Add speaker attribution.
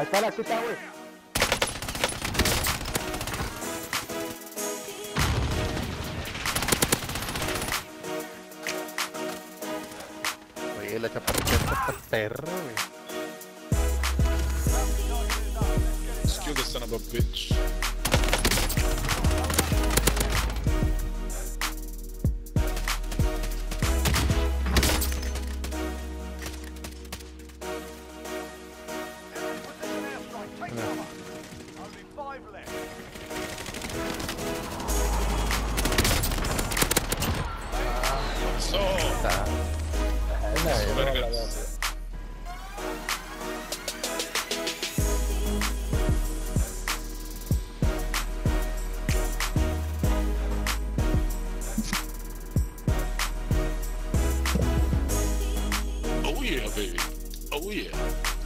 Speaker 1: Ahí está la quita, güey.
Speaker 2: Oye, la chaparrita está perra, güey.
Speaker 3: Skill the son of a bitch. Oh yeah, baby. Oh yeah.